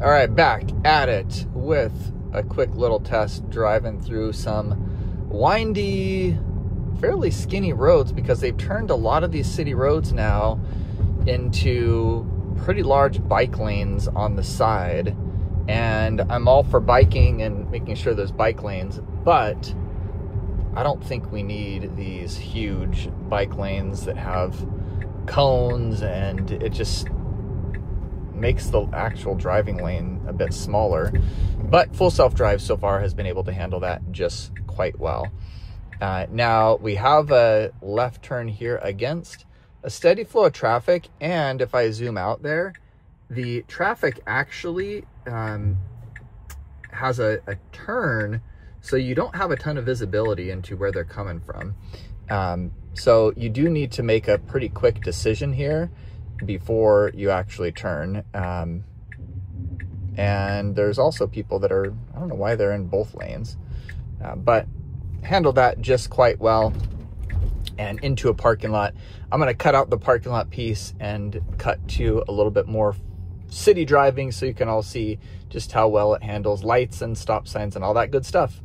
All right, back at it with a quick little test driving through some windy, fairly skinny roads because they've turned a lot of these city roads now into pretty large bike lanes on the side. And I'm all for biking and making sure there's bike lanes, but I don't think we need these huge bike lanes that have cones and it just makes the actual driving lane a bit smaller. But full self drive so far has been able to handle that just quite well. Uh, now we have a left turn here against a steady flow of traffic. And if I zoom out there, the traffic actually um, has a, a, turn. So you don't have a ton of visibility into where they're coming from. Um, so you do need to make a pretty quick decision here before you actually turn. Um, and there's also people that are, I don't know why they're in both lanes, uh, but handled that just quite well and into a parking lot. I'm going to cut out the parking lot piece and cut to a little bit more city driving so you can all see just how well it handles lights and stop signs and all that good stuff.